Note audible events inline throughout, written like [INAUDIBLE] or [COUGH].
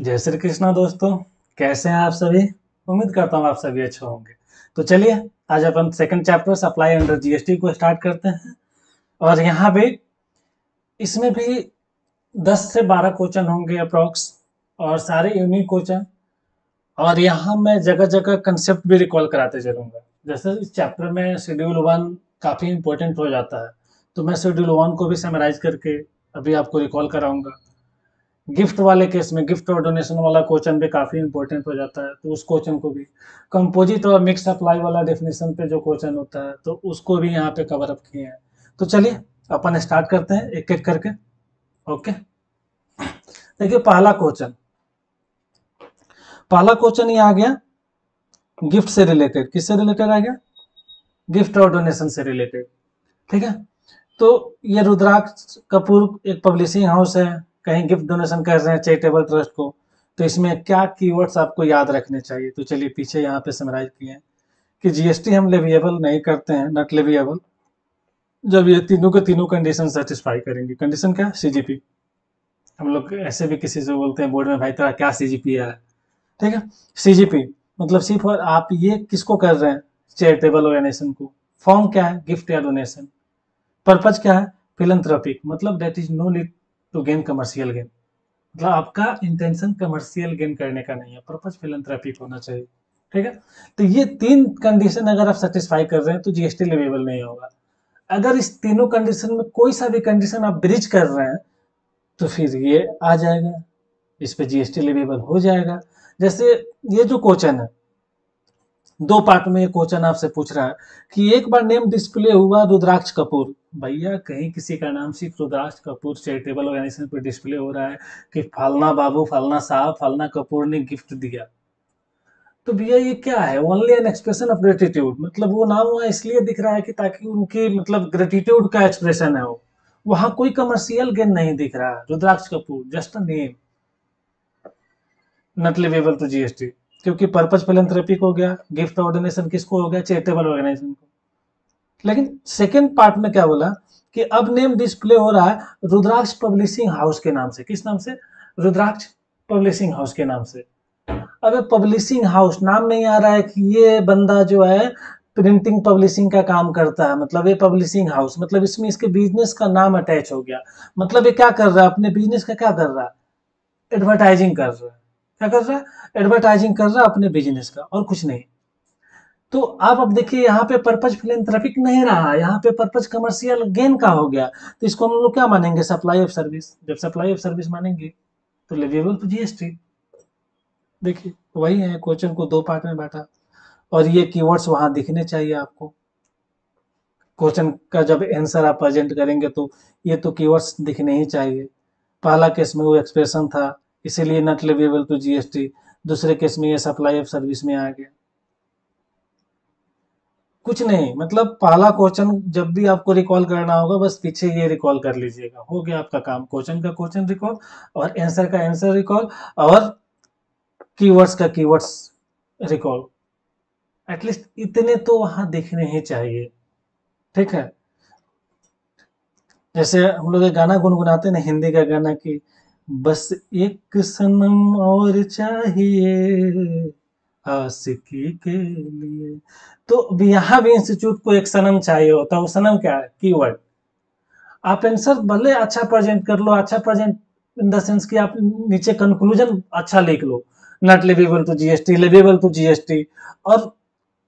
जय श्री कृष्णा दोस्तों, कैसे हैं आप सभी? उम्मीद करता हूँ आप सभी अच्छे होंगे। तो चलिए, आज अपन second chapter supply under GST को स्टार्ट करते हैं। और यहाँ पे इसमें भी 10 से 12 क्वेश्चन होंगे अप्रोक्स और सारे यूनिक क्वेश्चन और यहाँ मैं जगह जगह कंसेप्ट भी रिकॉल कराते चलूँगा। जैसे इस चैप्टर में शेड्यूल वन काफ़ी इंपॉर्टेंट हो जाता है। तो मैं शेड्यूल वन को भी समराइज करके अभी आपको रिकॉल कराऊँगा। गिफ्ट वाले केस में, गिफ्ट और डोनेशन वाला क्वेश्चन भी काफ़ी इंपॉर्टेंट हो जाता है तो उस क्वेश्चन को भी। कंपोजिट और मिक्स सप्लाई वाला डेफिनेशन पे जो क्वेश्चन होता है तो उसको भी यहाँ पे कवर अप किए हैं। तो चलिए, अपन स्टार्ट करते हैं एक एक करके। ओके देखिए, पहला क्वेश्चन। पहला क्वेश्चन ये आ गया, गिफ्ट से रिलेटेड किससे रिलेटेड आ गया? गिफ्ट और डोनेशन से रिलेटेड ठीक है? तो ये रुद्राक्ष कपूर एक पब्लिशिंग हाउस है। कहीं गिफ्ट डोनेशन कर रहे हैं चैरिटेबल ट्रस्ट को तो इसमें क्या कीवर्ड्स आपको याद रखने चाहिए? तो चलिए पीछे यहाँ पे समराइज किए हैं कि जीएसटी हम लेविएबल नहीं करते हैं नॉट लेविएबल जब ये तीनों के तीनों कंडीशन सेटिस्फाई करेंगे। कंडीशन क्या? सीजीपी हम लोग ऐसे भी किसी से बोलते हैं, बोर्ड में भाई तेरा क्या सीजीपी है? ठीक है? सीजीपी मतलब सिर्फ़ आप ये किसको कर रहे हैं? चैरिटेबल ऑर्गेनाइजेशन को। फॉर्म क्या है? गिफ्ट या डोनेशन पर्पज क्या है? फिलंथ्रोपिक मतलब that is no lead to gain commercial gain मतलब आपका इंटेंशन कमर्शियल गेन करने का नहीं है पर्पज फिलंथ्रोपिक होना चाहिए, ठीक है? तो ये तीन कंडीशन अगर आप सेटिस्फाई कर रहे हैं तो जीएसटी लेवेबल नहीं होगा। अगर इस तीनों कंडीशन में कोई सा भी कंडीशन आप ब्रिज कर रहे हैं तो फिर ये आ जाएगा। इस पे जीएसटी लेवेबल हो जाएगा। जैसे ये जो क्वेश्चन है दो पार्ट में क्वेश्चन आपसे पूछ रहा है कि एक बार नेम डिस्प्ले हुआ रुद्राक्ष कपूर। भैया, कहीं किसी का नाम सिर्फ़ रुद्राक्ष कपूर चैरिटेबल ऑर्गेनाइजेशन पर डिस्प्ले हो रहा है कि फलना बाबू, फलना साहब, फलना कपूर ने गिफ्ट दिया। तो भैया, ये क्या है? Only an expression of gratitude मतलब वो नाम वहाँ इसलिए दिख रहा है कि ताकि उनकी मतलब ग्रेटिट्यूड का एक्सप्रेशन है वो। वहाँ कोई कमर्शियल गेन नहीं दिख रहा। Rudraksh Kapoor just name not leviable to GST क्योंकि पर्पज फिलेंथ्रेपिक हो गया गिफ्ट ऑर्डिनेशन किसको हो गया? चैरिटेबल ऑर्गेनाइजेशन को। लेकिन सेकेंड पार्ट में क्या बोला कि अब नेम डिस्प्ले हो रहा है रुद्राक्ष पब्लिशिंग हाउस के नाम से। किस नाम से? रुद्राक्ष पब्लिशिंग हाउस के नाम से। अब पब्लिशिंग हाउस नाम नहीं आ रहा है कि ये बंदा जो है प्रिंटिंग पब्लिशिंग का काम करता है। मतलब ये पब्लिशिंग हाउस मतलब इसमें इसके बिज़नेस का नाम अटैच हो गया। मतलब ये क्या कर रहा है? अपने बिज़नेस का क्या कर रहा है? एडवर्टाइजिंग कर रहा है। क्या कर रहा है? एडवर्टाइजिंग कर रहा है अपने बिज़नेस का और कुछ नहीं। तो आप अब देखिए, यहाँ पे पर्पज फिलेंथ्रेपिक नहीं रहा, यहाँ पे पर्पज कमर्शियल गेन का हो गया। तो इसको हम लोग क्या मानेंगे? सप्लाई ऑफ़ सर्विस जब सप्लाई ऑफ़ सर्विस मानेंगे तो लेवेबल टू जीएसटी देखिए, वही है क्वेश्चन को दो पार्ट में बांटा। और ये कीवर्ड्स वहाँ दिखने चाहिए आपको। क्वेश्चन का जब आंसर आप प्रेजेंट करेंगे तो ये तो कीवर्ड्स दिखने ही चाहिए। पहला केस में वो एक्सप्रेशन था। इसीलिए नॉट लेवेबल टू जीएसटी दूसरे केस में ये सप्लाई ऑफ़ सर्विस में आ गया। कुछ नहीं मतलब पहला क्वेश्चन जब भी आपको रिकॉल करना होगा, बस पीछे ये रिकॉल कर लीजिएगा। हो गया आपका काम क्वेश्चन का क्वेश्चन रिकॉल और आंसर का आंसर रिकॉल और कीवर्ड्स का कीवर्ड्स रिकॉल एटलीस्ट इतने तो वहाँ दिखने ही चाहिए। ठीक है? जैसे हम लोग गाना गुनगुनाते ना, हिंदी का गाना की बस एक सनम और चाहिए आशिकी के लिए। तो यहाँ भी इंस्टीट्यूट को एक सनम चाहिए होता है। वो सनम क्या है? कीवर्ड आप आंसर भले अच्छा प्रेजेंट कर लो अच्छा प्रेजेंट इन द सेंस कि आप नीचे कंक्लूजन अच्छा लिख लो। Not leviable to GST leviable to GST और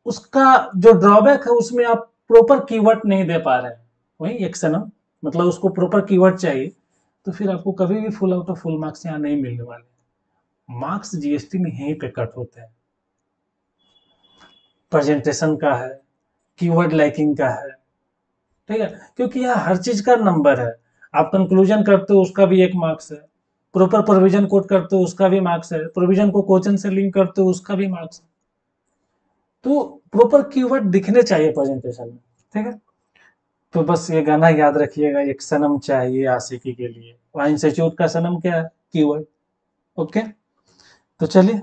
उसका जो ड्रॉबैक है, उसमें आप प्रॉपर कीवर्ड नहीं दे पा रहे वही एक सनम। मतलब उसको प्रॉपर कीवर्ड चाहिए। तो फिर आपको कभी भी full out of full marks यहाँ नहीं मिलने वाले मार्क्स जीएसटी में यहीं पे कट होते हैं। प्रेजेंटेशन का है कीवर्ड लाइकिंग का है। ठीक है? क्योंकि यहाँ हर चीज़ का नंबर है। आप कंक्लूजन करते हो, उसका भी एक मार्क्स है। प्रॉपर प्रोविज़न कोट करते हो, उसका भी मार्क्स है। प्रोविज़न को क्वेश्चन से लिंक करते हो, उसका भी मार्क्स है। तो प्रॉपर कीवर्ड दिखने चाहिए प्रेजेंटेशन में। ठीक है? तो बस ये गाना याद रखिएगा, एक सनम चाहिए आशिकी के लिए। वहाँ इंस्टीट्यूट का सनम क्या है? कीवर्ड ओके तो चलिए।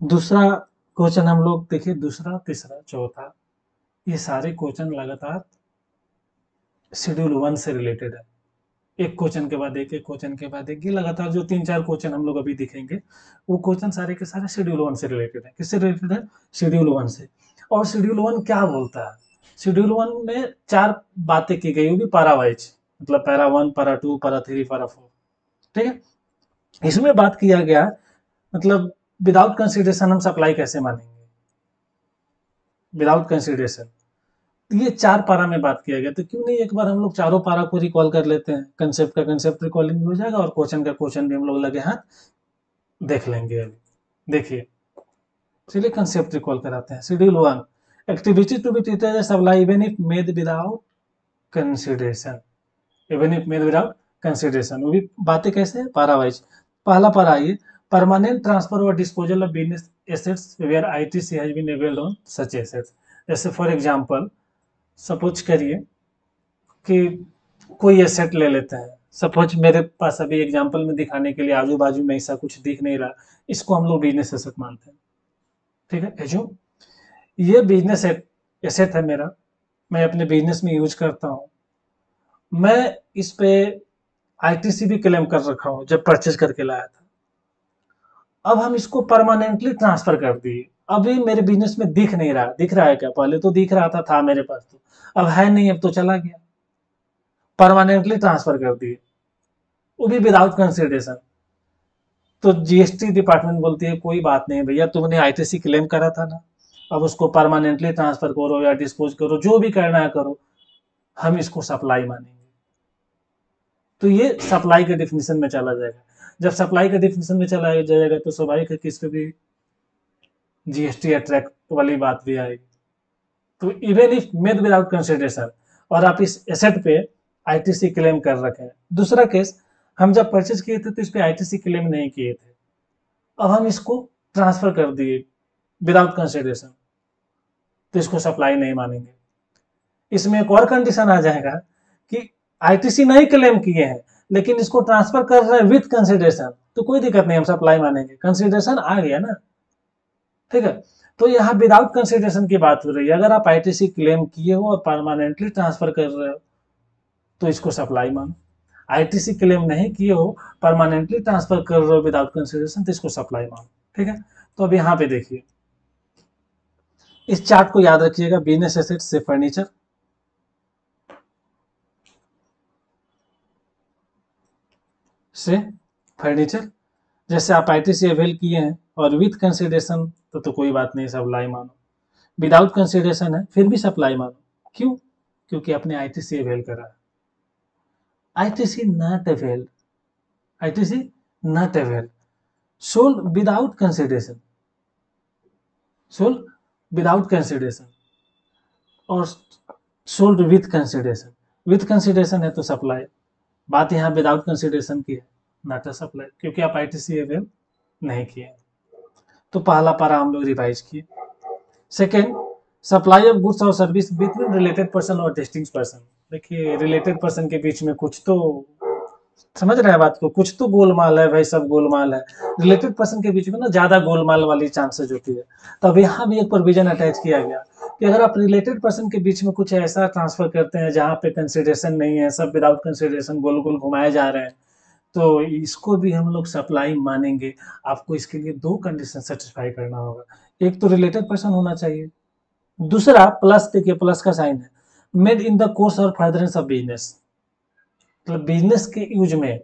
दूसरा क्वेश्चन हम लोग देखिए, दूसरा, तीसरा, चौथा। ये सारे क्वेश्चन लगातार शेड्यूल वन से रिलेटेड है। एक क्वेश्चन के बाद एक एक क्वेश्चन के बाद एक। ये लगातार जो तीन, चार क्वेश्चन हम लोग अभी दिखेंगे, वो क्वेश्चन सारे के सारे शेड्यूल वन से रिलेटेड है। किससे रिलेटेड है? शेड्यूल वन से। और शेड्यूल वन क्या बोलता है? शेड्यूल वन में चार बातें की गई, वो भी पारा वाइज मतलब para one, para two, para three, para four. ठीक है? इसमें बात किया गया मतलब विदाउट कंसिडरेशन हम सप्लाई कैसे मानेंगे? विदाउट कंसिडरेशन तो ये चार पारा में बात किया गया तो क्यों नहीं एक बार हम लोग चारों पारा को रिकॉल कर लेते हैं? कंसेप्ट का कंसेप्ट रिकॉलिंग हो जाएगा और क्वेश्चन का क्वेश्चन भी हम लोग लगे हाथ देख लेंगे। अभी देखिए, चलिए कंसेप्ट रिकॉल कराते हैं। Schedule one activity to be treated supply even if made without consideration even if made without consideration वो भी बातें कैसे है? पारा वाइज पहला पारा आइए। परमानेंट ट्रांसफ़र और disposal of business assets where ITC has been availed on such assets जैसे फॉर एग्जांपल सपोज़ करिए कि कोई एसेट ले लेते हैं। सपोज़ मेरे पास अभी एग्जांपल में दिखाने के लिए आजू बाजू में ऐसा कुछ दिख नहीं रहा। इसको हम लोग बिज़नेस एसेट मानते हैं। ठीक है? एजू ये बिज़नेस एसेट है मेरा। मैं अपने बिज़नेस में यूज़ करता हूँ। मैं इस पे आईटीसी भी क्लेम कर रखा हूँ, जब परचेज करके लाया था। अब हम इसको परमानेंटली ट्रांसफ़र कर दिए। अभी मेरे बिज़नेस में दिख नहीं रहा। दिख रहा है क्या? पहले तो दिख रहा था था मेरे पास तो। अब है नहीं, अब तो चला गया। परमानेंटली ट्रांसफ़र कर दिए। वो भी विदाउट कंसिडरेशन तो जीएसटी डिपार्टमेंट बोलती है, कोई बात नहीं भैया, तुमने आईटीसी क्लेम करा था ना। अब उसको परमानेंटली ट्रांसफ़र करो या डिस्पोज करो, जो भी करना है करो, हम इसको सप्लाई मानेंगे। तो ये सप्लाई के डिफिनेशन में चला जाएगा। जब सप्लाई के डिफिनेशन में चला जाएगा तो स्वाभाविक है कि इस पे भी जीएसटी अट्रैक्ट वाली बात भी आएगी। तो even if made without consideration और आप इस एसेट पे आईटीसी क्लेम कर रखे हैं। दूसरा केस हम जब परचेज किए थे तो इस पे आईटीसी क्लेम नहीं किए थे। अब हम इसको ट्रांसफ़र कर दिए विदाउट कंसिडरेशन तो इसको सप्लाई नहीं मानेंगे। इसमें एक और कंडीशन आ जाएगा कि आईटीसी नहीं क्लेम किए हैं, लेकिन इसको ट्रांसफ़र कर रहे हैं विथ कंसिडरेशन तो कोई दिक्कत नहीं, हम सप्लाई मानेंगे। कंसिडरेशन आ गया ना? ठीक है? तो यहाँ विदाउट कंसिडरेशन की बात हो रही है। अगर आप आईटीसी क्लेम किए हो और परमानेंटली ट्रांसफ़र कर रहे हो तो इसको सप्लाई मानो। आईटीसी क्लेम नहीं किए हो परमानेंटली ट्रांसफ़र कर रहे हो विदाउट कंसिडरेशन तो इसको सप्लाई मानो। ठीक है? तो अब यहाँ पे देखिए। इस चार्ट को याद रखिएगा बिज़नेस एसेट से फर्नीचर से फर्नीचर जैसे आप आई आईटीसी अवेल किए हैं और विथ कंसिडरेशन तो तो कोई बात नहीं सप्लाई मानो। विदाउट कंसिडरेशन है, फिर भी सप्लाई मानो। क्यों? क्योंकि आपने आईटीसी अवेल करा ITC not avail ITC not avail sold without consideration sold without consideration और sold with consideration with consideration है तो सप्लाई बात यहाँ विदाउट कंसिडरेशन की है नॉट अ सप्लाई क्योंकि आप आईटीसी अवेल नहीं किए तो पहला पारा हम लोग रिवाइज किए। सेकेंड सप्लाई ऑफ़ गुड्स और सर्विस बिटवीन रिलेटेड पर्सन और डिस्टिंग पर्सन देखिए रिलेटेड पर्सन के बीच में कुछ तो समझ रहे हैं बात को? कुछ तो गोलमाल है, भाई सब गोलमाल है। रिलेटेड पर्सन के बीच में ना ज़्यादा गोलमाल वाली चांसेस होती है। तो अब यहाँ भी एक प्रोविज़न अटैच किया गया कि अगर आप रिलेटेड पर्सन के बीच में कुछ ऐसा ट्रांसफ़र करते हैं जहाँ पे कंसिडरेशन नहीं है, सब विदाउट कंसिडरेशन गोल गोल घुमाए जा रहे हैं तो इसको भी हम लोग सप्लाई मानेंगे। आपको इसके लिए दो कंडीशन सेटिस्फाई करना होगा। एक तो रिलेटेड पर्सन होना चाहिए। दूसरा प्लस देखिए प्लस का साइन है। मेड इन द कोर्स और फर्दरेंस ऑफ़ बिज़नेस मतलब बिज़नेस के यूज़ में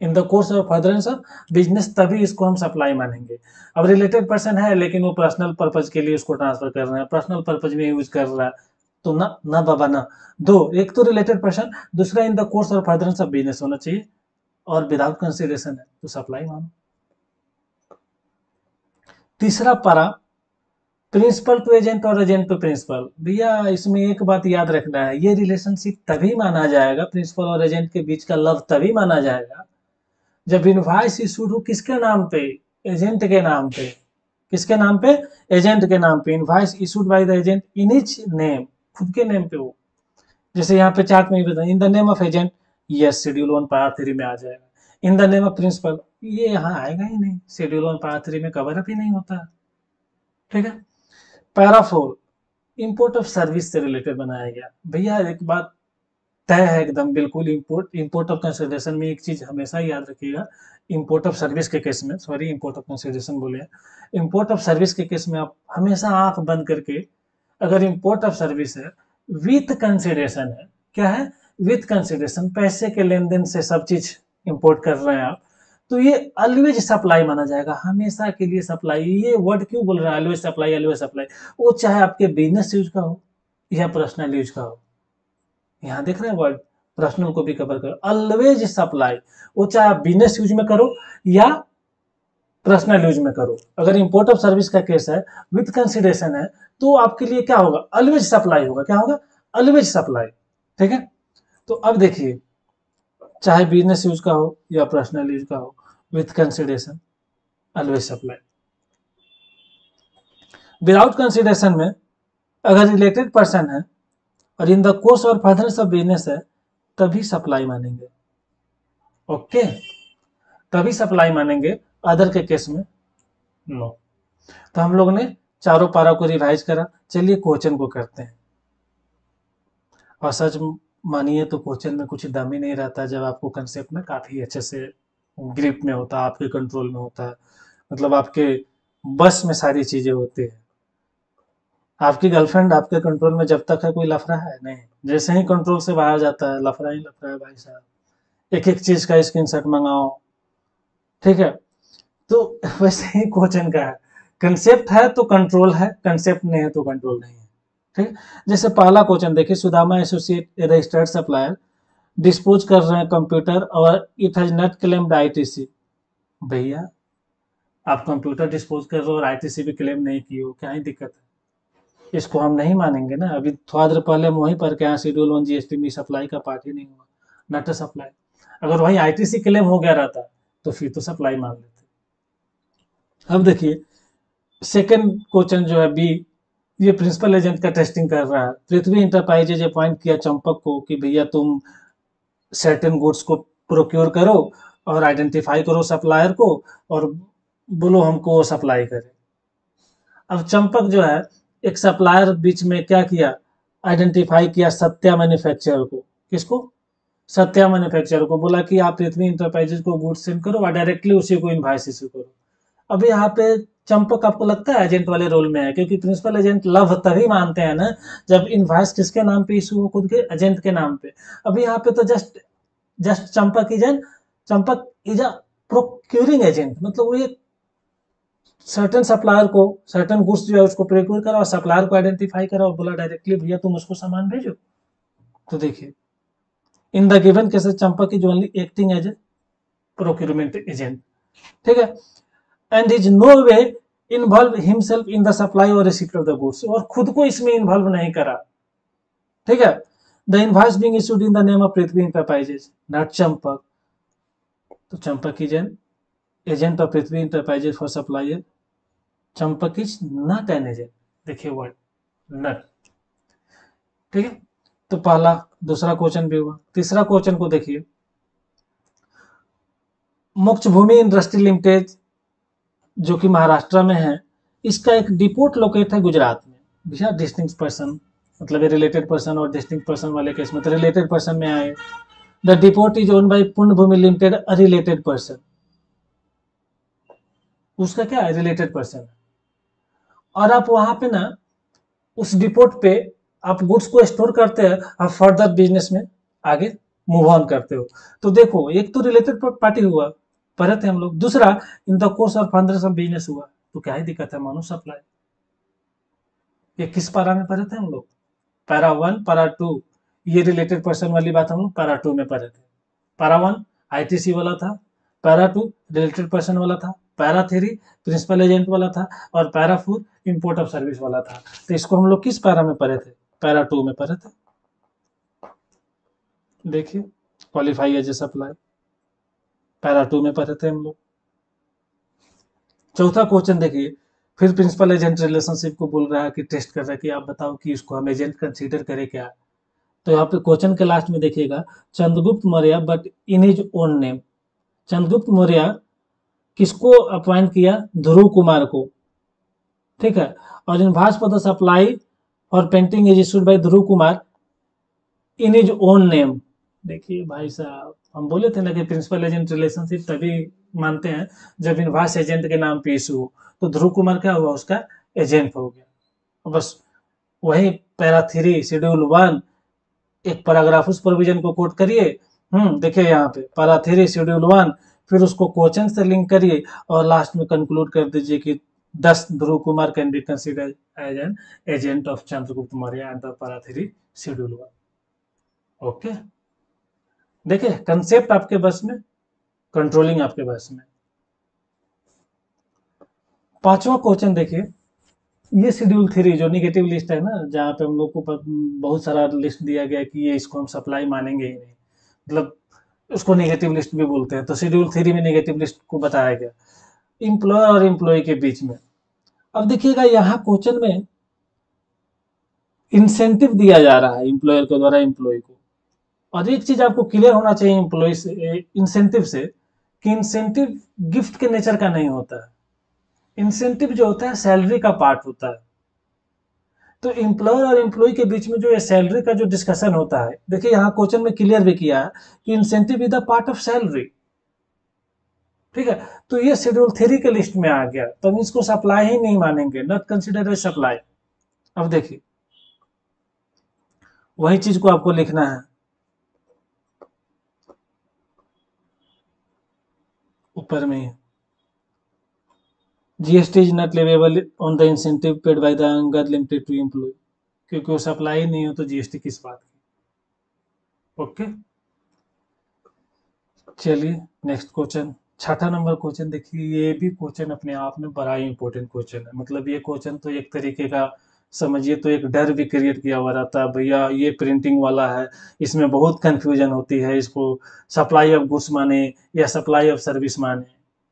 in the course of furtherance of business तभी इसको हम सप्लाई मानेंगे। अब रिलेटेड पर्सन है, लेकिन वो पर्सनल पर्पज के लिए उसको ट्रांसफ़र कर रहे हैं। पर्सनल पर्पज में यूज़ कर रहा है। तो ना ना बाबा, ना। दो, एक तो रिलेटेड पर्सन दूसरा इन द कोर्स और फर्दरेंस ऑफ़ बिज़नेस होना चाहिए। और विदाउट कंसिडरेशन है तो सप्लाई मानो। तीसरा पारा प्रिंसिपल टू एजेंट और एजेंट टू प्रिंसिपल। भैया, इसमें एक बात याद रखना है, ये रिलेशनशिप तभी माना जाएगा, प्रिंसिपल और एजेंट के बीच का लव तभी माना जाएगा, जब इनवाइस इशूड हो किसके नाम पे? एजेंट के नाम पे। किसके नाम पे? एजेंट के नाम पे। Invoice issued by the agent in its name खुद के नेम पे हो। जैसे यहाँ पे चार्ट में in the name of agent yes schedule one para three में आ जाएगा। In the name of principal ये यहाँ आएगा ही नहीं। शेड्यूल वन पारा थ्री में कवर अप ही नहीं होता। ठीक है? Para four import of service से रिलेटेड बनाया गया। भैया, एक बात तय है एकदम, बिल्कुल इम्पोर्ट इम्पोर्ट ऑफ़ कंसिडरेशन में एक चीज़ हमेशा याद रखिएगा। इम्पोर्ट ऑफ़ सर्विस के केस में सॉरी इम्पोर्ट ऑफ़ कंसिडरेशन बोले इम्पोर्ट ऑफ़ सर्विस के केस में आप हमेशा आँख बंद करके, अगर इम्पोर्ट ऑफ़ सर्विस है विथ कंसिडरेशन है, क्या है? विथ कंसिडरेशन पैसे के लेन देन से सब चीज़ इम्पोर्ट कर रहे हैं आप। तो ये ऑलवेज सप्लाई माना जाएगा। हमेशा के लिए सप्लाई ये वर्ड क्यों बोल रहा है? ऑलवेज सप्लाई ऑलवेज सप्लाई वो चाहे आपके बिज़नेस यूज़ का हो या पर्सनल यूज़ का हो। यहाँ देख रहे हैं वर्ड पर्सनल को भी कवर करो। ऑलवेज सप्लाई वो चाहे आप बिज़नेस यूज़ में करो या पर्सनल यूज़ में करो। अगर इंपोर्ट ऑफ़ सर्विस का केस है विथ कंसिडरेशन है तो आपके लिए क्या होगा? ऑलवेज सप्लाई होगा। क्या होगा? ऑलवेज सप्लाई ठीक है? तो अब देखिए चाहे बिज़नेस यूज़ का हो या पर्सनल यूज़ का हो with consideration always supply without consideration में, अगर रिलेटेड पर्सन है और इन द कोर्स और फर्दर ऑफ़ बिज़नेस है, तभी सप्लाई मानेंगे। Okay okay? तभी सप्लाई मानेंगे अदर के केस में नो तो हम लोग ने चारों पारा को रिवाइज करा। चलिए क्वेश्चन को करते हैं। और सच मानिए तो क्वेश्चन में कुछ दम ही नहीं रहता जब आपको कंसेप्ट में काफ़ी अच्छे से ग्रिप में होता है आपके कंट्रोल में होता। है मतलब आपके बस में सारी चीज़ें होती है। आपकी गर्लफ्रेंड आपके कंट्रोल में जब तक है कोई लफड़ा है? नहीं। जैसे ही कंट्रोल से बाहर जाता है, लफड़ा ही लफड़ा है भाई साहब। एक एक चीज़ का स्क्रीन शॉट मंगाओ। ठीक है? तो [LAUGHS] वैसे ही क्वेश्चन का है। कंसेप्ट है तो कंट्रोल है कंसेप्ट नहीं है तो कंट्रोल नहीं है। ठीक जैसे पहला क्वेश्चन देखिए, Sudama associate registered supplier dispose कर रहे हैं कंप्यूटर और it has not claimed ITC भैया, आप कंप्यूटर डिस्पोज कर रहे हो और आईटीसी भी क्लेम नहीं की हो, क्या ही दिक्कत है? इसको हम नहीं मानेंगे ना। अभी थोड़ा देर पहले हम वहीं पर क्या शेड्यूल वन जीएसटी में सप्लाई का पार्ट ही नहीं हुआ नट सप्लाई अगर वहीं आईटीसी क्लेम हो गया रहता तो फिर तो सप्लाई मान लेते। अब देखिए सेकंड क्वेश्चन जो है बी ये प्रिंसिपल एजेंट का टेस्टिंग कर रहा है। पृथ्वी इंटरप्राइजेज अपॉइंट किया चंपक को कि भैया तुम सर्टेन गुड्स को प्रोक्योर करो और आइडेंटिफाई करो सप्लायर को और बोलो हमको वो सप्लाई करे। अब चंपक जो है, एक सप्लायर बीच में क्या किया? आइडेंटिफाई किया सत्या मैन्युफैक्चरर को। किसको? सत्या मैन्युफैक्चरर को। बोला कि आप पृथ्वी इंटरप्राइजेज को गुड्स सेंड करो और डायरेक्टली उसी को इन्वाइस इशू करो। अब यहाँ पे चंपक आपको लगता है एजेंट वाले रोल में है? क्योंकि प्रिंसिपल एजेंट लव तभी मानते हैं ना, जब इनवाइस किसके नाम पे इशू हो? खुद के एजेंट के नाम पे। अभी यहाँ पे तो just just Champak agent Champak is a procuring agent मतलब वो एक सर्टन सप्लायर को सर्टन गुड्स जो है उसको प्रोक्योर करा और सप्लायर को आइडेंटिफाई करा और बोला डायरेक्टली भैया, तुम उसको सामान भेजो। तो देखिए in the given cases Champak is only acting as a procurement agent ठीक है? And is no way involve himself in the supply और रिसिप्ट ऑफ़ द गुड्स और खुद को इसमें इन्वॉल्व नहीं करा। ठीक है? The invoice being issued in the name of Prithvi Enterprises not Champak तो Champak is an agent of Prithvi Enterprises for supplier Champak is not an agent देखिए वर्ड नट ठीक है? तो पहला, दूसरा क्वेश्चन भी हुआ। तीसरा क्वेश्चन को देखिए। मुख्य भूमि इंडस्ट्री लिमिटेड जो कि महाराष्ट्र में है, इसका एक डिपोर्ट लोकेट है गुजरात में। भैया डिस्टिंग पर्सन मतलब रिलेटेड पर्सन और डिस्टिंग पर्सन वाले केस में। तो रिलेटेड पर्सन में आए। The depot is own by Punya Bhoomi limited a related person उसका क्या है? रिलेटेड पर्सन और आप वहाँ पे ना, उस डिपोर्ट पे आप गुड्स को स्टोर करते हैं, आप फर्दर बिज़नेस में आगे मूव ऑन करते हो। तो देखो, एक तो रिलेटेड पार्टी हुआ। पढ़े थे हम लोग। दूसरा, in the course of furtherance of business हुआ। तो क्या ही दिक्कत है मानो सप्लाई ये किस पारा में पढ़े थे हम लोग? Para one, para two. ये रिलेटेड पर्सन वाली बात हम लोग, पैरा टू में पढ़े थे पैरा वन आईटीसी वाला था। पैरा टू रिलेटेड पर्सन वाला था। पैरा थ्री प्रिंसिपल एजेंट वाला था। और para four import of service वाला था। तो इसको हम लोग किस पैरा में पढ़े थे पैरा टू में पढ़े थे देखिए qualify as a supply para two में पढ़े थे हम लोग। चौथा क्वेश्चन देखिए, फिर प्रिंसिपल एजेंट रिलेशनशिप को बोल रहा है कि टेस्ट कर रहा है कि आप बताओ कि इसको हम एजेंट कंसीडर करें क्या? तो यहाँ पे क्वेश्चन के लास्ट में देखिएगा, Chandragupta Maurya but in his own name Chandragupta Maurya किसको अपॉइंट किया? ध्रुव कुमार को। ठीक है? और इन भाजपद सप्लाई और painting is issued by Dhruv Kumar in his own name देखिए भाई साहब हम बोले थे ना कि प्रिंसिपल एजेंट रिलेशनशिप तभी मानते हैं, जब इनवाइस एजेंट के नाम पे इशू हो। तो ध्रुव कुमार क्या हुआ? उसका एजेंट हो गया। बस वही पैरा थ्री शेड्यूल वन एक पैराग्राफ उस प्रोविज़न को कोट करिए। हम्म देखिए यहाँ पे, पैरा थ्री शेड्यूल वन फिर उसको क्वेश्चन से लिंक करिए और लास्ट में कंक्लूड कर दीजिए कि thus Dhruv Kumar can be consider as an agent of Chandragupta Maurya and the para three schedule one okay देखिए कंसेप्ट आपके बस में कंट्रोलिंग आपके बस में। पांचवा क्वेश्चन देखिए, ये शेड्यूल थ्री जो निगेटिव लिस्ट है ना, जहाँ पे हम लोग को बहुत सारा लिस्ट दिया गया कि ये इसको हम सप्लाई मानेंगे ही नहीं। मतलब उसको नेगेटिव लिस्ट भी बोलते हैं तो शेड्यूल थ्री में नेगेटिव लिस्ट को बताया गया। इंप्लॉयर और एम्प्लॉय के बीच में। अब देखिएगा, यहाँ क्वेश्चन में इंसेंटिव दिया जा रहा है इंप्लॉयर के द्वारा एम्प्लॉय को। और एक चीज़ आपको क्लियर होना चाहिए एम्प्लॉय से इंसेंटिव से कि इंसेंटिव गिफ्ट के नेचर का नहीं होता है। इंसेंटिव जो होता है सैलरी का पार्ट होता है। तो एम्प्लॉयर और एम्प्लॉय के बीच में जो ये सैलरी का जो डिस्कशन होता है, देखिए यहाँ क्वेश्चन में क्लियर भी किया है कि incentive is the part of salary ठीक है? तो ये शेड्यूल थ्री के लिस्ट में आ गया। तो हम इसको सप्लाई ही नहीं मानेंगे। नॉट कंसिडर सप्लाई अब देखिए। वही चीज़ को आपको लिखना है। ऊपर में। GST is not leviable on the incentive paid by the अंगर limited to employ क्योंकि वो सप्लाई नहीं हो तो जीएसटी किस बात की? ओके चलिए नेक्स्ट क्वेश्चन छठा नंबर क्वेश्चन देखिए, ये भी क्वेश्चन अपने आप में बड़ा ही इंपॉर्टेंट क्वेश्चन है। मतलब ये क्वेश्चन तो एक तरीके का समझिए तो एक डर भी क्रिएट किया हुआ रहता है, भैया, ये प्रिंटिंग वाला है, इसमें बहुत कंफ्यूजन होती है, इसको सप्लाई ऑफ़ गुड्स माने या सप्लाई ऑफ़ सर्विस माने।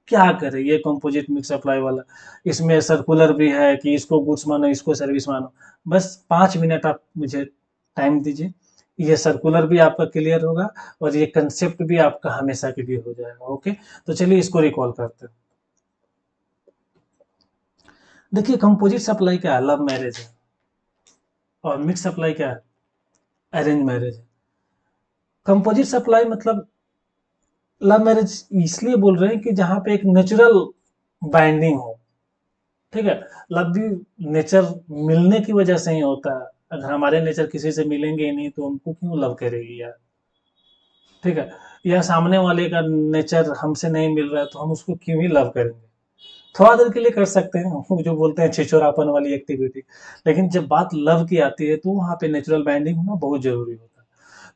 क्या करे ये कंपोजिट मिक्स सप्लाई वाला? इसमें सर्कुलर भी है कि इसको गुड्स मानो, इसको सर्विस मानो। बस पाँच मिनट आप मुझे टाइम दीजिए। ये सर्कुलर भी आपका क्लियर होगा और ये कंसेप्ट भी आपका हमेशा के लिए हो जाएगा ओके तो चलिए इसको रिकॉल करते हैं। देखिए कंपोजिट सप्लाई क्या है? लव मैरिज है। और मिक्स सप्लाई क्या है? अरेंज मैरिज है। कंपोजिट सप्लाई मतलब लव मैरिज इसलिए बोल रहे हैं कि जहाँ पे एक नेचुरल बाइंडिंग हो। ठीक है? लव भी नेचर मिलने की वजह से ही होता है। अगर हमारे नेचर किसी से मिलेंगे ही नहीं तो उनको क्यों लव करेगी यार? ठीक है? या सामने वाले का नेचर हमसे नहीं मिल रहा है तो हम उसको क्यों ही लव करेंगे? थोड़ा देर के लिए कर सकते हैं, [LAUGHS] जो बोलते हैं छिछोरापन वाली एक्टिविटी लेकिन जब बात लव की आती है तो वहाँ पे नेचुरल बाइंडिंग होना बहुत ज़रूरी होता है।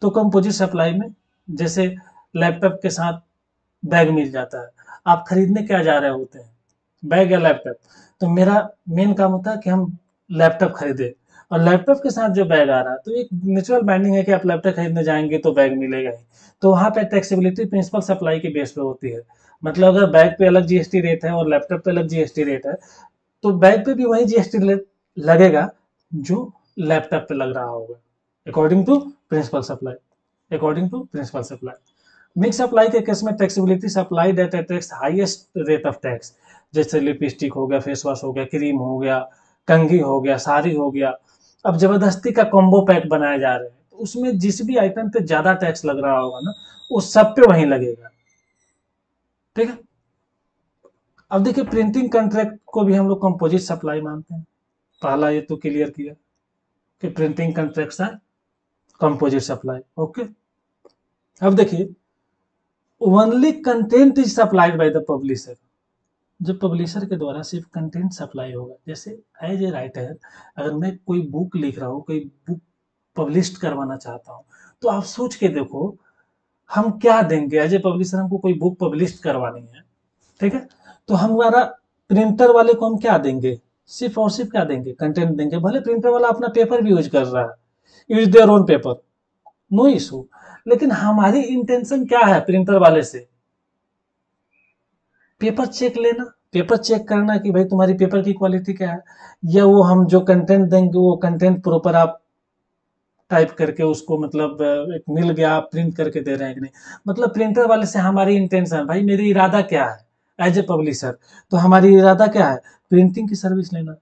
तो कंपोजिट सप्लाई में, जैसे लैपटॉप के साथ बैग मिल जाता है। आप खरीदने क्या जा रहे होते हैं? बैग या लैपटॉप तो मेरा मेन काम होता है कि हम लैपटॉप खरीदे। और लैपटॉप के साथ जो बैग आ रहा है तो एक नेचुरल बाइंडिंग है कि आप लैपटॉप खरीदने जाएँगे तो बैग मिलेगा ही। तो वहाँ पे टैक्सेबिलिटी प्रिंसिपल सप्लाई के बेस पे होती है। मतलब अगर बैग पे अलग जीएसटी रेट है और लैपटॉप पे अलग जीएसटी रेट है तो बैग पे भी वही जीएसटी लगेगा जो लैपटॉप पे लग रहा होगा according to principal supply according to principal supply mix apply के केस में taxability supply that tax highest rate of tax जैसे लिपस्टिक हो गया फेस वॉश हो गया क्रीम हो गया, कंघी हो गया, साड़ी हो गया। अब ज़बरदस्ती का कॉम्बो पैक बनाए जा रहे हैं तो उसमें जिस भी आइटम पे ज़्यादा टैक्स लग रहा होगा ना, वो सब पे वहीं लगेगा। ठीक है? अब देखिए प्रिंटिंग कंट्रैक्ट को भी हम लोग कंपोजिट सप्लाई मानते हैं। पहला ये तो क्लियर किया कि प्रिंटिंग कंट्रैक्ट है कंपोजिट सप्लाई ओके अब देखिए only content is supplied by the publisher जो पब्लिशर के द्वारा सिर्फ़ कंटेंट सप्लाई होगा। जैसे एज ए राइटर अगर मैं कोई बुक लिख रहा हूँ, कोई बुक पब्लिश करवाना चाहता हूँ तो आप सोच के देखो हम क्या देंगे? ए पब्लिशर हमको कोई बुक पब्लिश करवानी है, ठीक है? तो हमारा प्रिंटर वाले को हम क्या देंगे? सिर्फ़ और सिर्फ़ क्या देंगे? कंटेंट देंगे। भले प्रिंटर वाला अपना पेपर भी यूज़ कर रहा है। Use their own paper no issue लेकिन हमारी इंटेंशन क्या है प्रिंटर वाले से? पेपर चेक लेना। पेपर चेक करना कि भाई तुम्हारी पेपर की क्वालिटी क्या है? या वो हम जो कंटेंट देंगे, वो कंटेंट प्रॉपर आप टाइप करके उसको मतलब एक मिल गया प्रिंट करके दे रहे हैं कि नहीं? मतलब प्रिंटर वाले से हमारी इंटेंशन भाई मेरी इरादा क्या है? एज ए पब्लिशर तो हमारी इरादा क्या है? प्रिंटिंग की सर्विस लेना।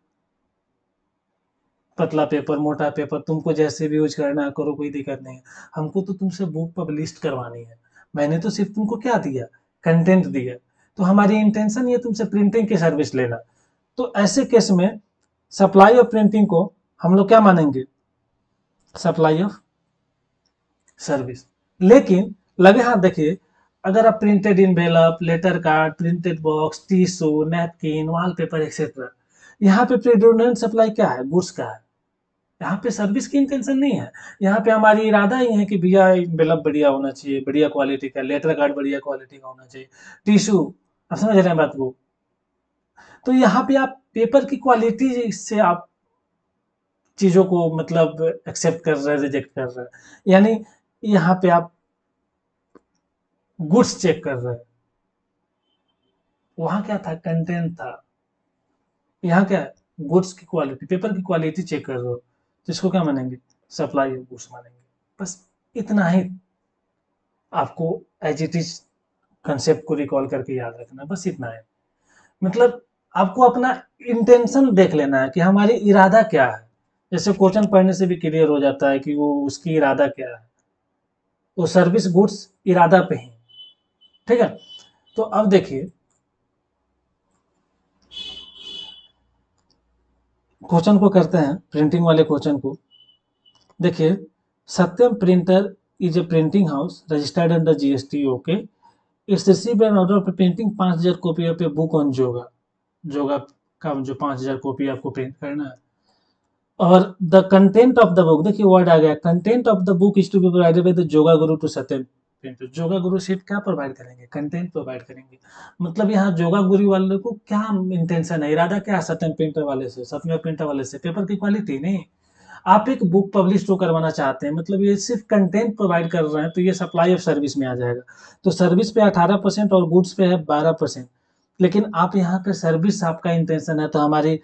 पतला पेपर मोटा पेपर तुमको जैसे भी यूज़ करना करो, कोई दिक्कत नहीं है। हमको तो तुमसे बुक पब्लिश करवानी है। मैंने तो सिर्फ़ तुमको क्या दिया? कंटेंट दिया। तो हमारी इंटेंशन ये तुमसे प्रिंटिंग की सर्विस लेना। तो ऐसे केस में सप्लाई और प्रिंटिंग को हम लोग क्या मानेंगे? Supply of service. लेकिन लगे हाथ देखिए अगर आप printed envelope letter card printed box tissue napkin wallpaper etcetera यहाँ पे प्रेडोमिनेंट सप्लाई क्या है? गुड्स का है। यहाँ पे सर्विस की इंटेंशन नहीं है। यहाँ पे हमारी इरादा ही है कि भैया इनवेलप बढ़िया होना चाहिए बढ़िया क्वालिटी का लेटर कार्ड बढ़िया क्वालिटी का होना चाहिए टिश्यू आप समझ रहे हैं बात को? तो यहाँ पे आप पेपर की क्वालिटी से आप चीज़ों को मतलब एक्सेप्ट कर रहे है रिजेक्ट कर रहे है। यानी यहाँ पे आप गुड्स चेक कर रहे हैं। वहाँ क्या था? कंटेंट था। यहाँ क्या है? गुड्स की क्वालिटी पेपर की क्वालिटी चेक कर रहे हो। तो इसको क्या मानेंगे? सप्लाई ऑफ़ गुड्स मानेंगे। बस इतना ही आपको एज इट इज़ कंसेप्ट को रिकॉल करके याद रखना बस इतना है। मतलब आपको अपना इंटेंशन देख लेना है कि हमारी इरादा क्या है। जैसे क्वेश्चन पढ़ने से भी क्लियर हो जाता है कि वो उसकी इरादा क्या है। वो सर्विस गुड्स इरादा पे ही। ठीक है? तो अब देखिए। क्वेश्चन को करते हैं, प्रिंटिंग वाले क्वेश्चन को। देखिए, Satyam printer is a printing house registered under GST okay? It's receive an order of printing पाँच हज़ार copy of a book on जोगा। जोगा का जो पाँच हज़ार कॉपी आपको प्रिंट करना है। और the content of the book देखिए वर्ड आ गया। Content of the book is to be provided by the Yoga guru to Satyam printer Joga Guru sheet क्या प्रोवाइड करेंगे? कंटेंट प्रोवाइड करेंगे। मतलब यहाँ जोगा गुरु वाले को क्या इंटेंशन है? इरादा क्या सत्यम प्रिंटर वाले से? सत्यम प्रिंटर वाले से? पेपर की क्वालिटी नहीं। आप एक बुक पब्लिश तो करवाना चाहते हैं मतलब ये सिर्फ़ कंटेंट प्रोवाइड कर रहे हैं तो ये सप्लाई ऑफ़ सर्विस में आ जाएगा। तो सर्विस पे 18 परसेंट और गुड्स पे है 12 परसेंट लेकिन आप यहाँ पे सर्विस आपका इंटेंशन है तो हमारी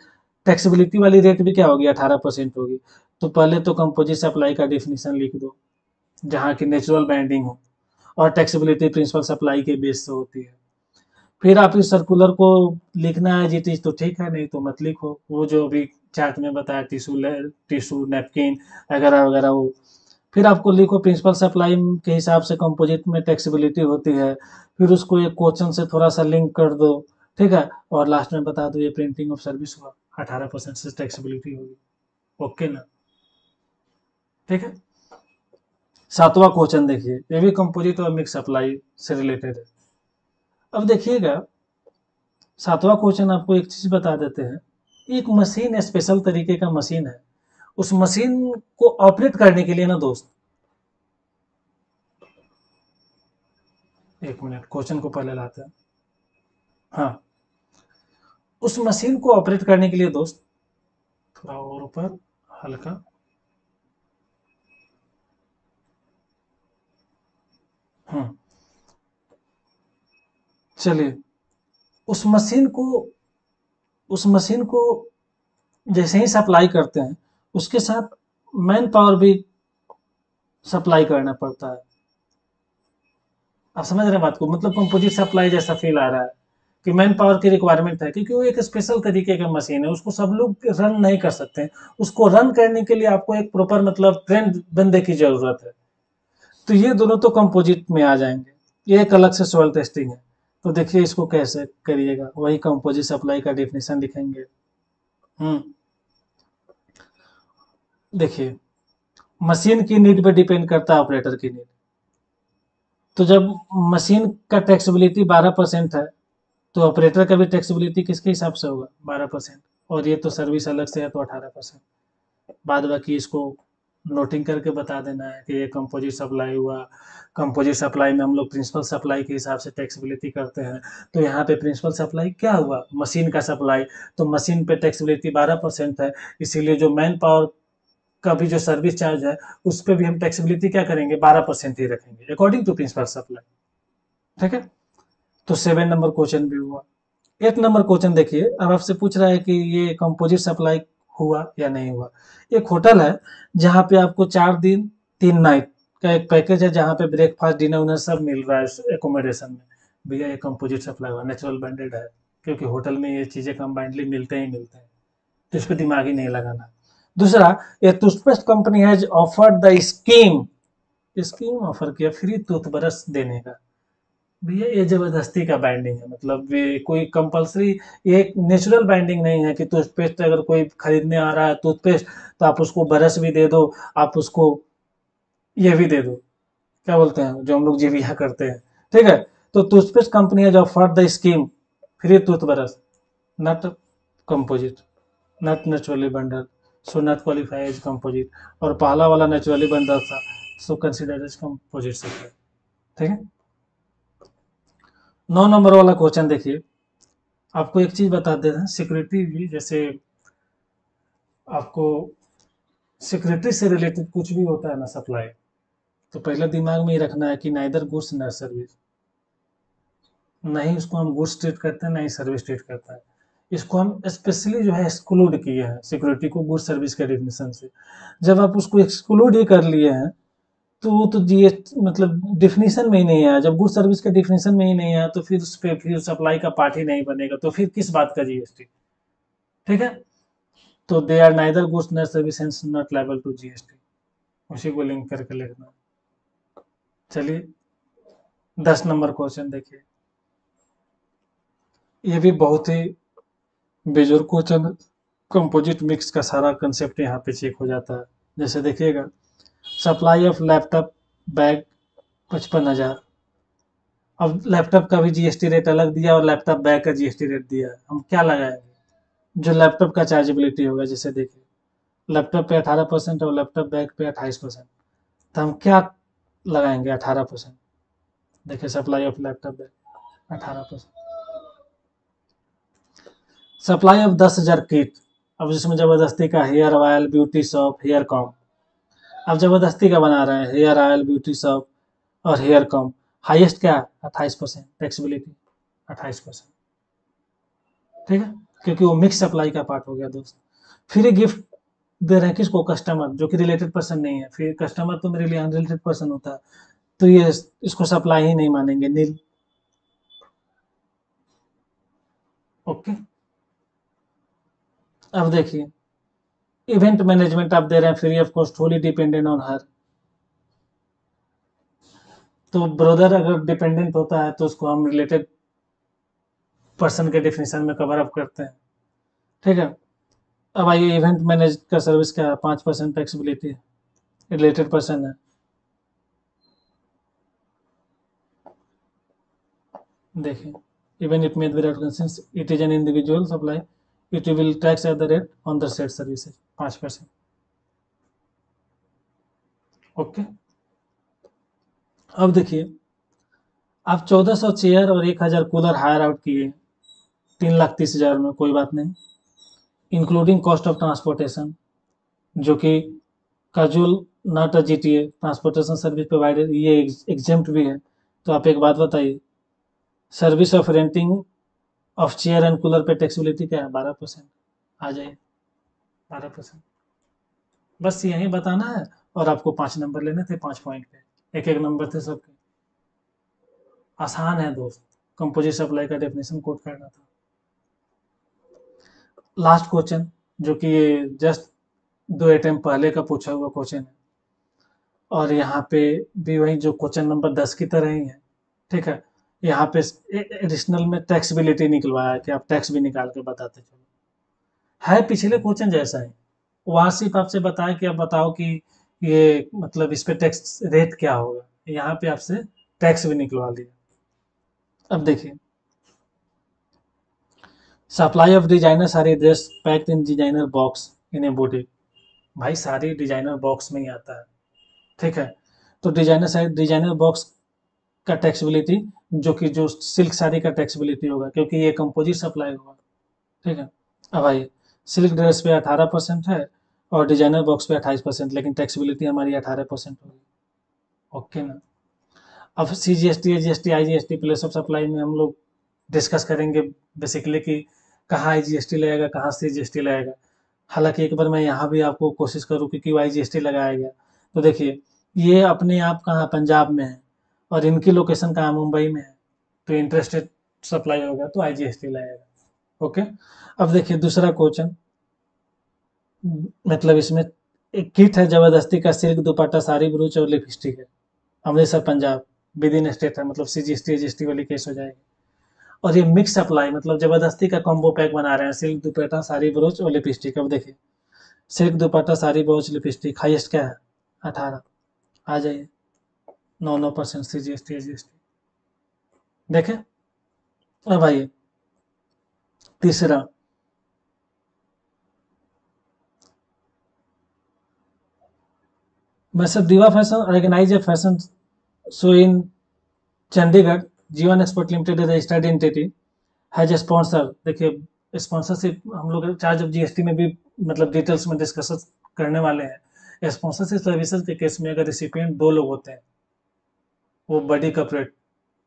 टैक्सेबिलिटी वाली रेट भी क्या होगी? अठारह परसेंट होगी। तो पहले तो कंपोजिट सप्लाई का डेफिनेशन लिख दो, जहाँ की नेचुरल बैंडिंग हो और टैक्सेबिलिटी प्रिंसिपल सप्लाई के बेस से होती है। फिर आप इस सर्कुलर को लिखना है जी टीज तो ठीक है, नहीं तो मत लिखो। वो जो अभी चार्ट में बताया टिशू टिशू नेपकिन वगैरह वगैरह, वो। फिर आपको लिखो प्रिंसिपल सप्लाई के हिसाब से कंपोजिट में टैक्सेबिलिटी होती है। फिर उसको एक क्वेश्चन से थोड़ा सा लिंक कर दो, ठीक है? और लास्ट में बता दो, ये प्रिंटिंग ऑफ़ सर्विस हुआ। अठारह परसेंट से टैक्सेबिलिटी होगी। ओके ना? ठीक है? सातवां क्वेश्चन देखिए। ये भी कंपोजिट और मिक्स सप्लाई से रिलेटेड है। अब देखिएगा, सातवां क्वेश्चन आपको एक चीज़ बता देते हैं। एक मशीन स्पेशल तरीके का मशीन है। उस मशीन को ऑपरेट करने के लिए ना दोस्त, एक मिनट क्वेश्चन को पहले लाते हैं। हाँ। उस मशीन को ऑपरेट करने के लिए दोस्त। थोड़ा और ऊपर हल्का। हम्म चलिए उस मशीन को उस मशीन को जैसे ही सप्लाई करते हैं उसके साथ मैन पावर भी सप्लाई करना पड़ता है। आप समझ रहे हैं बात को? मतलब कंपोजिट सप्लाई जैसा फील आ रहा है। कि मैन पावर की रिक्वायरमेंट है, क्योंकि वो एक स्पेशल तरीके का मशीन है, उसको सब लोग रन नहीं कर सकते उसको रन करने के लिए आपको एक प्रॉपर मतलब ट्रेंड बंदे की ज़रूरत है। तो ये दोनों तो कंपोजिट में आ जाएँगे। ये एक अलग से सॉइल टेस्टिंग है। तो देखिए इसको कैसे करिएगा। वही कंपोजिट सप्लाई का डेफिनेशन लिखेंगे हम्म। देखिए मशीन की नीड पर डिपेंड करता है ऑपरेटर की नीड तो जब मशीन का टैक्सेबिलिटी 12 परसेंट है तो ऑपरेटर का भी टैक्सीबिलिटी किसके हिसाब से होगा? 12 परसेंट। और ये तो सर्विस अलग से है तो 18 परसेंट। बाद बाकी इसको नोटिंग करके बता देना है कि ये कंपोजिट सप्लाई हुआ। कंपोजिट सप्लाई में हम लोग प्रिंसिपल सप्लाई के हिसाब से टैक्सेबिलिटी करते हैं। तो यहाँ पे प्रिंसिपल सप्लाई क्या हुआ? मशीन का सप्लाई तो मशीन पे टैक्सेबिलिटी बारह परसेंट है। इसीलिए जो मैन पावर का भी जो सर्विस चार्ज है, उस पर भी हम टैक्सेबिलिटी क्या करेंगे? बारह परसेंट ही रखेंगे। अकॉर्डिंग टू प्रिंसिपल सप्लाई ठीक है? तो सेवन नंबर क्वेश्चन भी हुआ। एट नंबर क्वेश्चन देखिए, अब आपसे पूछ रहा है कि ये कंपोजिट सप्लाई हुआ या नहीं हुआ। एक होटल है, जहाँ पे आपको चार दिन, तीन नाइट का एक पैकेज है, जहाँ पे ब्रेकफास्ट डिनर उनर सब मिल रहा है एकोमोडेशन में। भैया, ये कंपोजिट सप्लाई हुआ नेचुरल ब्रांडेड है, क्योंकि होटल में ये चीज़ें कंबाइंडली मिलते ही मिलते हैं तो इस पर दिमाग ही नहीं लगाना। दूसरा ये toothpaste company has offered the scheme scheme offer किया फ्री टूथब्रश देने का। भैया, ये ज़बरदस्ती का बाइंडिंग है। मतलब ये कोई कंपलसरी ये एक नेचुरल बाइंडिंग नहीं है कि टूथपेस्ट अगर कोई खरीदने आ रहा है टूथपेस्ट तो आप उसको ब्रश भी दे दो, आप उसको ये भी दे दो। क्या बोलते हैं? जो हम लोग जीविया करते हैं। ठीक है? तो टूथपेस्ट कंपनी है जो for the scheme free toothbrush not composite not naturally bundle so not qualify as composite और पहला वाला नेचुरली बंडल था सो कंसिडर एज कंपोजिट ठीक है? नौ नंबर वाला क्वेश्चन देखिए। आपको एक चीज़ बता देते सिक्योरिटी भी जैसे आपको सिक्योरिटी से रिलेटेड कुछ भी होता है ना सप्लाई तो पहले दिमाग में ही रखना है कि ना इधर गुड्स ना सर्विस नहीं उसको हम गुड्स ट्रीट करते हैं, ना ही सर्विस ट्रीट करता है। इसको हम स्पेशली जो है एक्सक्लूड किए हैं सिक्योरिटी को गुड सर्विस के डेफिनेशन से। जब आप उसको एक्सक्लूड ही कर लिए हैं तो वो तो जी मतलब डिफिनीशन में ही नहीं आया। जब गुड सर्विस का डिफिनीशन में ही नहीं आया तो फिर उस पर फिर सप्लाई का पार्ट ही नहीं बनेगा। तो फिर किस बात का जीएसटी ठीक है? तो they are neither goods nor service and not level to GST उसी को लिंक करके लिखना। चलिए, दस नंबर क्वेश्चन देखिए। ये भी बहुत ही बेजोर क्वेश्चन कंपोजिट मिक्स का सारा कंसेप्ट यहाँ पे चेक हो जाता है। जैसे देखिएगा सप्लाई ऑफ़ लैपटॉप बैग पचपन हज़ार। अब लैपटॉप का भी जीएसटी रेट अलग दिया और लैपटॉप बैग का जीएसटी रेट दिया। हम क्या लगाएँगे? जो लैपटॉप का चार्जेबिलिटी होगा, जैसे देखिए लैपटॉप पे अठारह परसेंट और लैपटॉप बैग पे अट्ठाईस परसेंट। तो हम क्या लगाएँगे अठारह परसेंट? देखिए सप्लाई ऑफ़ लैपटॉप बैग, अठारह परसेंट। सप्लाई ऑफ़ दस हज़ार किट। अब जिसमें ज़बरदस्ती का hair oil beauty shop hair comb अब ज़बरदस्ती का बना रहे हैं। हेयर ऑयल ब्यूटी सब और हेयर कॉम हाईएस्ट क्या? अट्ठाईस परसेंट। टैक्सीबिलिटी अट्ठाईस परसेंट। ठीक है? क्योंकि वो मिक्स सप्लाई का पार्ट हो गया दोस्त। फ्री गिफ्ट दे रहे हैं किसको? कस्टमर जो कि रिलेटेड पर्सन नहीं है। फिर कस्टमर तो मेरे लिए अनरिलेटेड पर्सन होता है। तो ये इसको सप्लाई ही नहीं मानेंगे। नील ओके अब देखिए। इवेंट मैनेजमेंट आप दे रहे हैं, free of cost wholly dependent on her तो ब्रदर अगर डिपेंडेंट होता है तो उसको हम रिलेटेड पर्सन के डिफिनेशन में कवर अप करते हैं। ठीक है? अब आइए इवेंट मैनेज का सर्विस क्या है? पाँच परसेंट फ्लेक्सिबिलिटी रिलेटेड पर्सन है। देखिए even it made without consents it is an individual supply it will tax at the rate on the set services पाँच परसेंट ओके अब देखिए, आप चौदह सौ चेयर और एक हज़ार कूलर हायर आउट किए, तीन लाख तीस हज़ार में, कोई बात नहीं। इंक्लूडिंग कॉस्ट ऑफ़ ट्रांसपोर्टेशन जो कि casual not a G T A transportation service provider ये एग्जाम्प्ट भी है। तो आप एक बात बताइए service of renting of chair and cooler पे टैक्सीबिलिटी क्या है? बारह परसेंट आ जाइए। बारह परसेंट बस यही बताना है और आपको पाँच नंबर लेने थे पाँच पॉइंट पे। एक एक नंबर थे सबके। आसान है दोस्त। कंपोजिट सप्लाई का डेफिनेशन कोट करना था। लास्ट क्वेश्चन जो कि जस्ट दो अटेम्प पहले का पूछा हुआ क्वेश्चन है। और यहाँ पे भी वही जो क्वेश्चन नंबर दस की तरह ही है। ठीक है? यहाँ पे एडिशनल में टैक्सबिलिटी निकलवाया कि आप टैक्स भी निकाल के बताते चलो। है, पिछले क्वेश्चन जैसा है। वहाँ सिर्फ़ आपसे बताया कि आप बताओ कि ये मतलब इस पे टैक्स रेट क्या होगा? यहाँ पे आपसे टैक्स भी निकलवा लिया अब देखिए। Supply of designer sari dress packed in designer box in a body भाई, सारी डिज़ाइनर बॉक्स में ही आता है। ठीक है? तो डिज़ाइनर डिज़ाइनर बॉक्स का टैक्सबिलिटी जो कि जो सिल्क साड़ी का टैक्सबिलिटी होगा, क्योंकि ये कंपोजिट सप्लाई होगा। ठीक है? अब आइए। सिल्क ड्रेस पे अठारह परसेंट है और डिज़ाइनर बॉक्स पे अट्ठाईस परसेंट, लेकिन टैक्सबिलिटी हमारी अठारह परसेंट होगी ओके ना? अब C G S T G S T I G S T place of supply में हम लोग डिस्कस करेंगे बेसिकली कि कहाँ आई जी एस टी लगेगा, कहाँ सी जी एस टी लगेगा। हालाँकि एक बार मैं यहाँ भी आपको कोशिश करूँ कि क्यों आई जी एस टी लगाया गया। तो देखिए, ये अपने आप कहाँ, पंजाब में है। और इनकी लोकेशन कहाँ? मुंबई में है। तो इंटरेस्टेड सप्लाई होगा तो आई जी एस टी लगेगा ओके अब देखिए दूसरा क्वेश्चन मतलब इसमें एक किट है ज़बरदस्ती का सिल्क दुपट्टा, साड़ी ब्रूच और लिपस्टिक है। Amritsar, Punjab. Within state है मतलब C G S T S T वाली केस हो जाएगी। और ये मिक्स सप्लाई मतलब ज़बरदस्ती का कॉम्बो पैक बना रहे हैं सिल्क दुपट्टा, साड़ी ब्रोच और लिपस्टिक अब देखिए silk dupatta, sari brooch lipstick highest क्या है? अठारह। आ जाइए। नौ नौ percent C G S T G S T देखें, अब आइए, तीसरा। Message Diva fashion organise a fashion show in Chandigarh, Jeevan export limited is registered entity has sponsor देखिए स्पॉन्सरशिप हम लोग चार्ज ऑफ़ जीएसटी में भी मतलब डिटेल्स में डिस्कस करने वाले हैं स्पॉन्सरशिप सर्विसेज़ के केस में अगर रिसिपियंट दो लोग होते हैं वो बडी कॉपरेट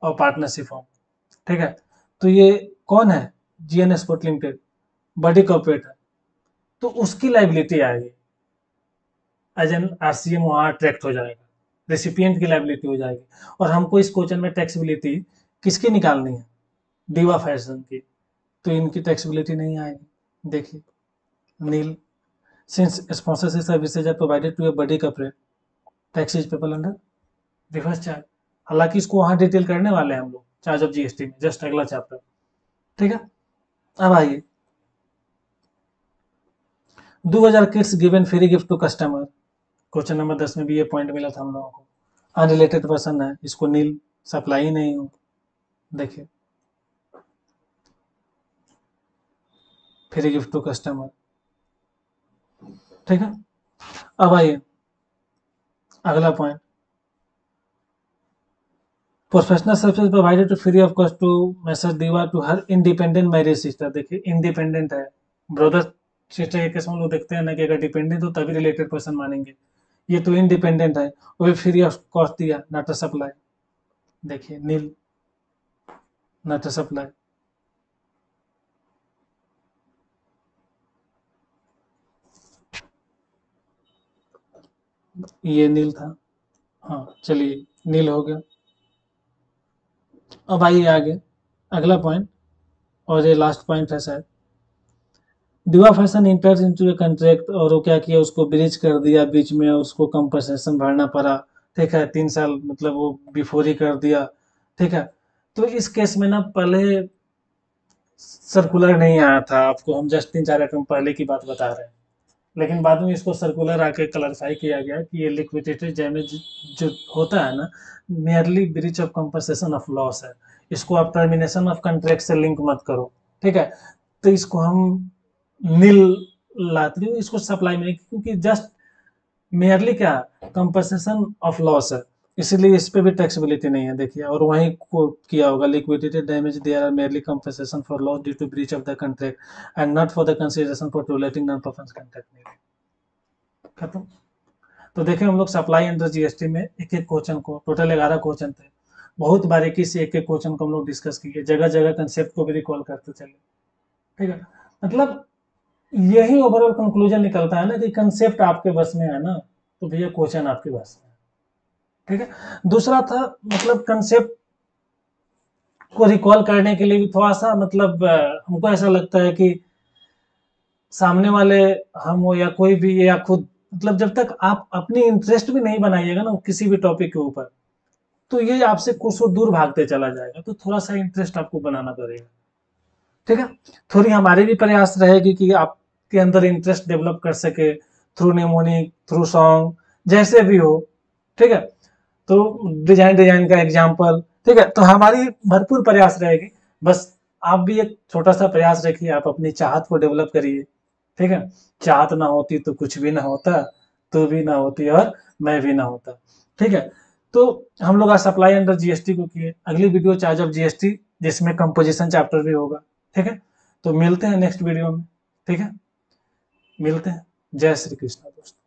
और पार्टनरशिप फॉर्म ठीक है? तो ये कौन है? G N export limited body corporate है। तो उसकी लाइबिलिटी आएगी। As an R C M वहाँ अट्रैक्ट हो जाएगा। रेसिपियंट की लाइबिलिटी हो जाएगी। और हमको इस क्वेश्चन में टैक्सीबिलिटी किसकी निकालनी है? दीवा फ़ैशन की। तो इनकी टैक्सीबिलिटी नहीं आएगी। देखिए, nil since sponsorship services are provided to a body corporate tax is payable under reverse charge हालाँकि इसको वहाँ डिटेल करने वाले हैं हम लोग चार्ज ऑफ़ जीएसटी में जस्ट अगला चैप्टर ठीक है? अब आइए। दो हज़ार kits given free gift to customer question number दस में भी ये पॉइंट मिला था हम लोगों को। अनरिलेटेड पर्सन है, इसको नील सप्लाई नहीं हो। देखिए। फ्री गिफ्ट टू कस्टमर ठीक है? अब आइए। अगला point professional service provided to free of cost to message Diva to her independent marriage sister देखिए इंडिपेंडेंट है। ब्रदर सिस्टर के केस हम लोग देखते हैं ना कि अगर डिपेंडेंट हो, तभी रिलेटेड पर्सन मानेंगे। ये तो इंडिपेंडेंट है। वो भी फ्री ऑफ़ कॉस्ट दिया। नाटा सप्लाई देखिए, नील। नाटा सप्लाई ये नील था। हाँ चलिए। नील हो गया। अब आइए आगे, अगला पॉइंट और ये लास्ट पॉइंट है शायद। दिवा फ़ैशन इंटर इंटू कंट्रैक्ट और वो क्या किया, उसको ब्रिज कर दिया, बीच में उसको कंपनसेशन भरना पड़ा। ठीक है, तीन साल मतलब वो बिफोर ही कर दिया। ठीक है तो इस केस में ना पहले सर्कुलर नहीं आया था। आपको हम जस्ट तीन चार आइटम पहले की बात बता रहे हैं। लेकिन बाद में इसको सर्कुलर आके क्लरिफाई किया गया कि ये लिक्विडेटेड डैमेज जो होता है ना merely breach of compensation of loss है। इसको आप टर्मिनेशन ऑफ़ कंट्रैक्ट से लिंक मत करो, ठीक है? तो इसको हम नील लाते इसको सप्लाई में, क्योंकि जस्ट मेयरली क्या? कंपनसेशन ऑफ़ लॉस है। इसीलिए इस पे भी टैक्सेबिलिटी नहीं है, देखिए, और वहीं किया होगा liquidity damage there are merely compensation for loss due to breach of the contract and not for the consideration for tolerating non performance contract खत्म। तो देखें हम लोग सप्लाई अंडर जीएसटी में एक एक क्वेश्चन को टोटल ग्यारह क्वेश्चन थे। बहुत बारीकी से एक एक क्वेश्चन को हम लोग डिस्कस किए जगह जगह कंसेप्ट को भी रिकॉल करते चले। ठीक है? मतलब यही ओवरऑल कंक्लूजन निकलता है ना कि कंसेप्ट आपके बस में है ना तो भैया क्वेश्चन आपके बस में ठीक है? दूसरा था मतलब कंसेप्ट को रिकॉल करने के लिए भी थोड़ा सा मतलब हमको ऐसा लगता है कि सामने वाले, हम हो या कोई भी, या खुद मतलब जब तक आप अपनी इंटरेस्ट भी नहीं बनाइएगा ना किसी भी टॉपिक के ऊपर तो ये आपसे कुछ दूर भागते चला जाएगा। तो थोड़ा सा इंटरेस्ट आपको बनाना पड़ेगा। ठीक है? थोड़ी हमारे भी प्रयास रहेगी कि आपके अंदर इंटरेस्ट डेवलप कर सके थ्रू निमोनिक थ्रू सॉन्ग जैसे भी हो। ठीक है? तो डिज़ाइन डिज़ाइन का एग्ज़ाम्पल ठीक है? तो हमारी भरपूर प्रयास रहेगी। बस आप भी एक छोटा सा प्रयास रखिए, आप अपनी चाहत को डेवलप करिए, ठीक है? चाहत ना होती तो कुछ भी ना होता तो भी ना होती और मैं भी ना होता, ठीक है? तो हम लोग आज सप्लाई अंडर जीएसटी को किए। अगली वीडियो चार्ज ऑफ़ जीएसटी जिसमें कंपोजिशन चैप्टर भी होगा, ठीक है? तो मिलते हैं नेक्स्ट वीडियो में, ठीक है? मिलते हैं। जय श्री कृष्ण दोस्तों।